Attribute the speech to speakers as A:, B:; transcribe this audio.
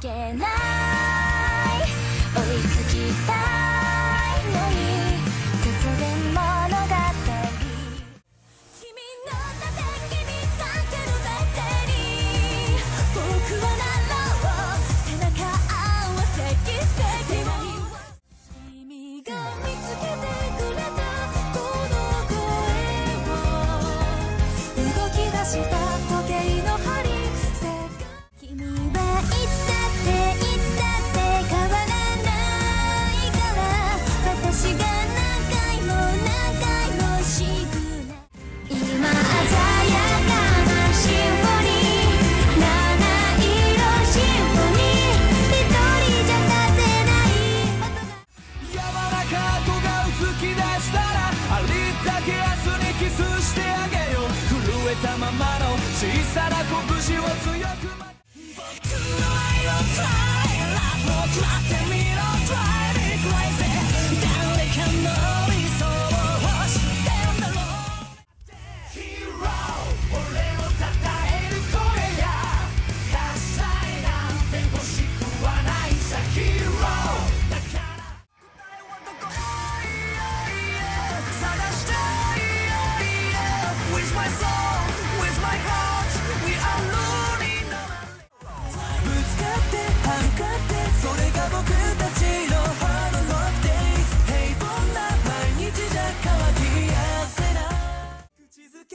A: けない。追いつきたいのに。突然物語君のため君だけのバッテリー僕はなろう。背中合わせ。奇跡君が
B: したらありったけ明日にキスしてあげよう。震えたままの小さな拳を強く僕の愛を変え
A: ラブを食らっ
B: てみ